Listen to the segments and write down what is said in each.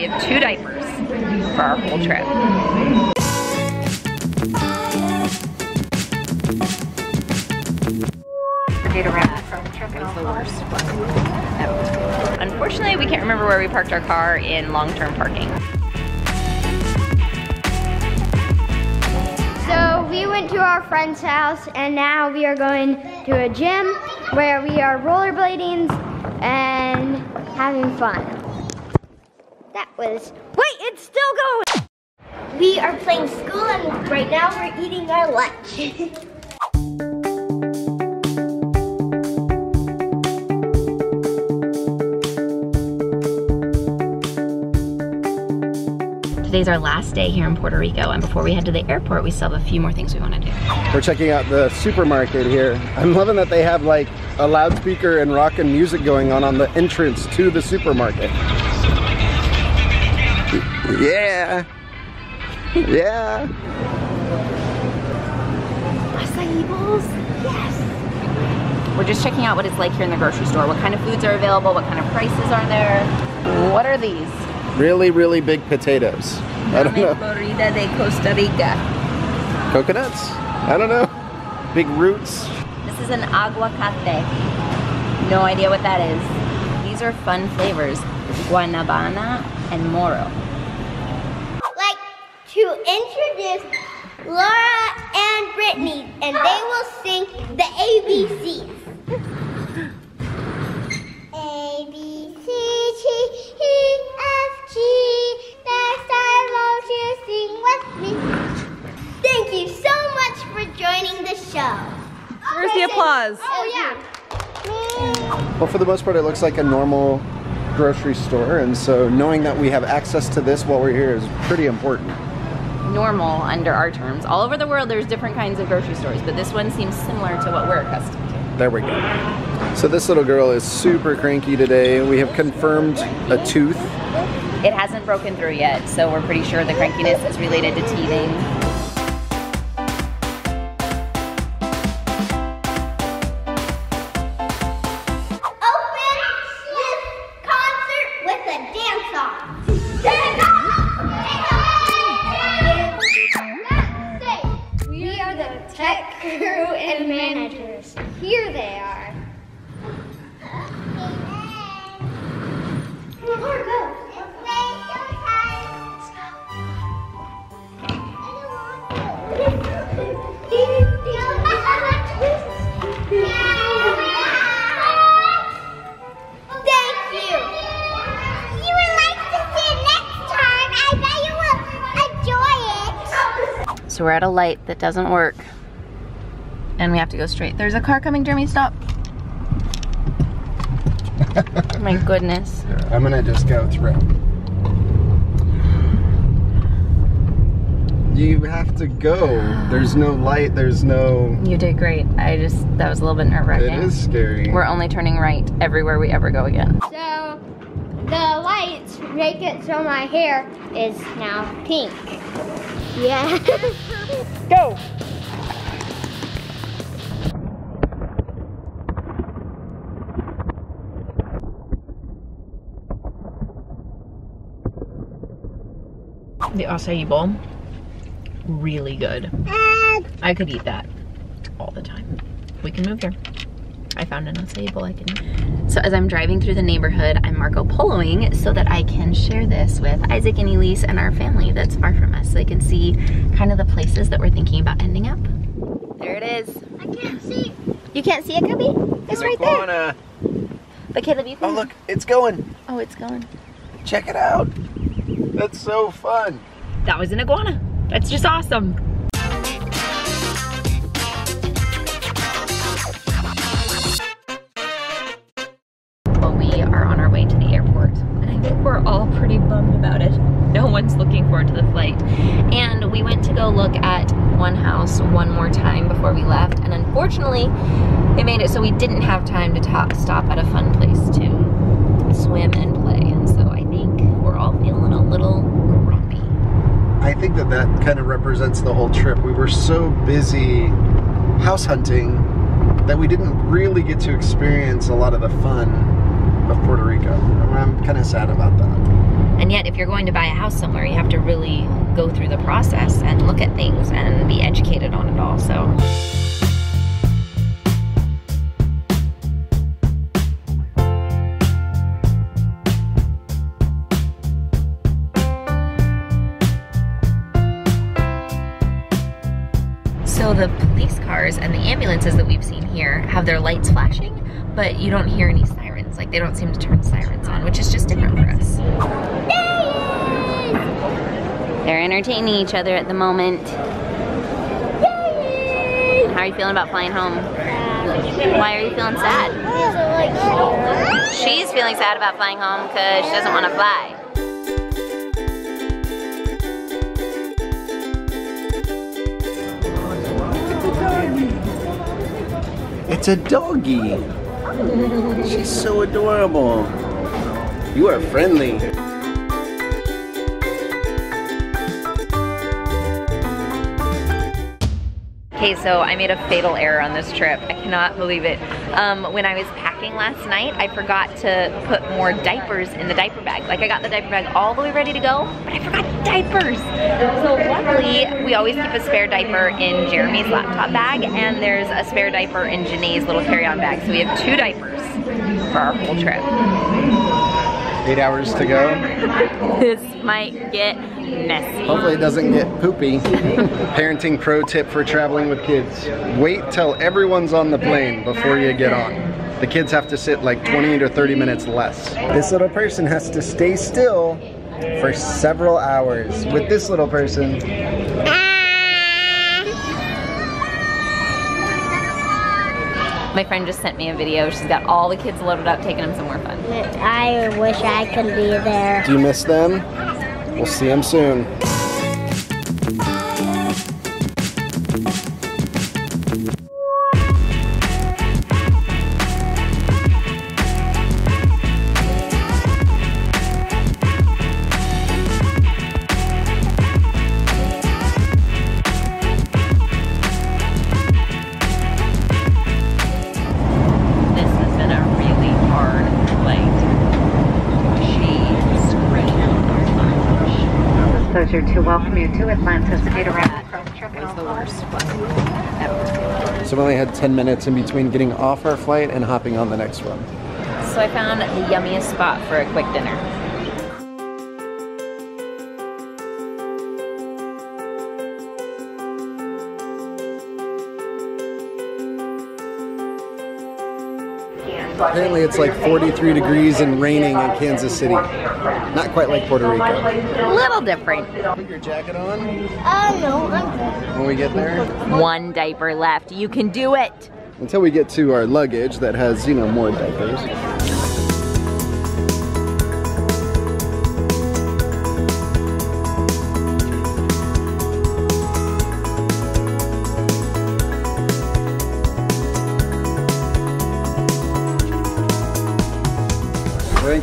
we have two diapers for our whole trip. Unfortunately, we can't remember where we parked our car in long-term parking. So we went to our friend's house and now we are going to a gym where we are rollerblading and having fun. That was, wait, it's still going. We are playing school and right now we're eating our lunch. Today's our last day here in Puerto Rico, and before we head to the airport, we still have a few more things we want to do. We're checking out the supermarket here. I'm loving that they have like a loudspeaker and rock and music going on on the entrance to the supermarket. Yeah. Yeah. Acai bowls? Yes. We're just checking out what it's like here in the grocery store. What kind of foods are available? What kind of prices are there? What are these? Really, really big potatoes. I don't know. Florida de Costa Rica. Coconuts? I don't know. Big roots. This is an aguacate. No idea what that is. These are fun flavors. Guanabana and moro. Like to introduce Laura and Brittany and they will sing the ABCs. A, B, C, G, E, F, G. Next time won't you sing with me? Thank you so much for joining the show. Where's the applause? Oh yeah. Well, for the most part, it looks like a normal grocery store, and so knowing that we have access to this while we're here is pretty important. Normal under our terms. All over the world there's different kinds of grocery stores, but this one seems similar to what we're accustomed to. There we go. So this little girl is super cranky today. We have confirmed a tooth. It hasn't broken through yet, so we're pretty sure the crankiness is related to teething. Crew and managers. Here they are. Laura, go. Thank you. You would like to see it next time. I bet you will enjoy it. So we're at a light that doesn't work. And we have to go straight. There's a car coming, Jeremy, stop. My goodness. I'm gonna just go through. You have to go. There's no light, there's no... You did great. I just, that was a little bit nerve wracking. It is scary. We're only turning right everywhere we ever go again. So the lights make it so my hair is now pink. Yeah. Go. The acai bowl, really good. I could eat that all the time. We can move here. I found an acai bowl I can So as I'm driving through the neighborhood, I'm Marco Poloing so that I can share this with Isaac and Elise and our family that's far from us so they can see kind of the places that we're thinking about ending up. There it is. I can't see. You can't see it, Cubby? It's right there. Iguana. But Caleb, you can. Oh look, it's going. Oh, it's going. Check it out. That's so fun. That was an iguana. That's just awesome. Well, we are on our way to the airport. And I think we're all pretty bummed about it. No one's looking forward to the flight. And we went to go look at one house one more time before we left. And unfortunately, they made it so we didn't have time to stop at a fun place to swim. And so I think we're all feeling a little grumpy. I think that that kind of represents the whole trip. We were so busy house hunting that we didn't really get to experience a lot of the fun of Puerto Rico. I'm kind of sad about that. And yet, if you're going to buy a house somewhere, you have to really go through the process and look at things and be educated on it all. So. The police cars and the ambulances that we've seen here have their lights flashing, but you don't hear any sirens. Like they don't seem to turn sirens on, which is just different for us. They're entertaining each other at the moment. How are you feeling about flying home? Why are you feeling sad? She's feeling sad about flying home because she doesn't want to fly. It's a doggy. She's so adorable. You are friendly. Okay, so I made a fatal error on this trip. I cannot believe it. Um, when I was packing last night, I forgot to put more diapers in the diaper bag. Like I got the diaper bag all the way ready to go, but I forgot diapers. So luckily, we always keep a spare diaper in Jeremy's laptop bag, and there's a spare diaper in Janae's little carry-on bag. So we have two diapers for our whole trip. Eight hours to go. This might get messy. Hopefully it doesn't get poopy. Parenting pro tip for traveling with kids. Wait till everyone's on the plane before you get on. The kids have to sit like 20 to 30 minutes less. This little person has to stay still for several hours. With this little person, My friend just sent me a video. She's got all the kids loaded up, taking them somewhere fun. I wish I could be there. do you miss them? We'll see them soon. Pleasure to welcome you to Atlanta's Gatorade was the worst flight ever. So we only had 10 minutes in between getting off our flight and hopping on the next one. So I found the yummiest spot for a quick dinner. Apparently it's like 43 degrees and raining in Kansas City. Not quite like Puerto Rico. A little different. Put your jacket on Oh no, I'm good. when we get there. One diaper left. You can do it. Until we get to our luggage that has, you know, more diapers.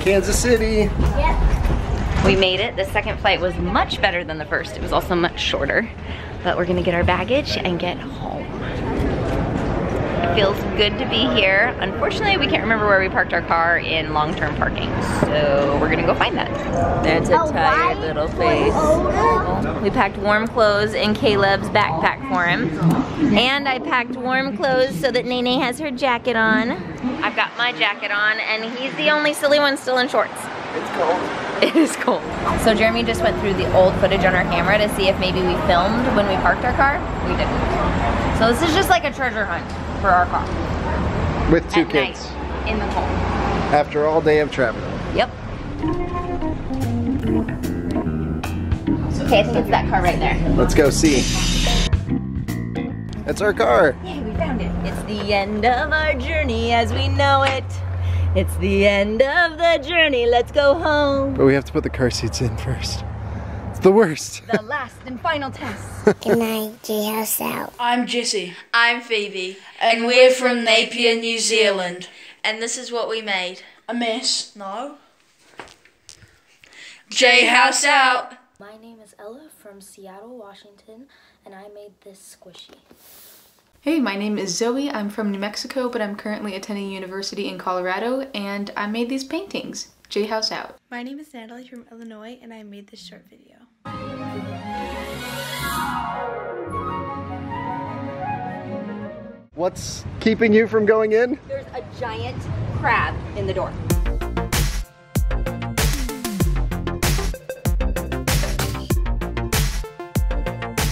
Kansas City. Yep. We made it. The second flight was much better than the first. It was also much shorter. But we're gonna get our baggage and get home. It feels good to be here. Unfortunately, we can't remember where we parked our car in long-term parking. So we're gonna go find that. That's a tired little face. We packed warm clothes in Caleb's backpack for him. And I packed warm clothes so that Nene has her jacket on. I've got my jacket on and he's the only silly one still in shorts. It's cold. It is cold. So Jeremy just went through the old footage on our camera to see if maybe we filmed when we parked our car. We didn't. So this is just like a treasure hunt for our car. With two at kids. Night, in the cold. After all day of traveling. Yep. Okay, I think it's that car right there. Let's go see. That's our car. Yay, we found it. It's the end of our journey as we know it. It's the end of the journey. Let's go home. But we have to put the car seats in first. It's the worst. The last and final test. Good night, J House out. I'm Jesse. I'm Phoebe. And, we're from Napier, New Zealand. And this is what we made. A mess? No. J House out! My name is Ella from Seattle, Washington, and I made this squishy. Hey, my name is Zoe. I'm from New Mexico, but I'm currently attending university in Colorado, and I made these paintings. J House out. My name is Natalie from Illinois and I made this short video. What's keeping you from going in? There's a giant crab in the door.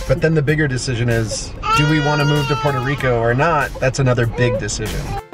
But then the bigger decision is, do we want to move to Puerto Rico or not? That's another big decision.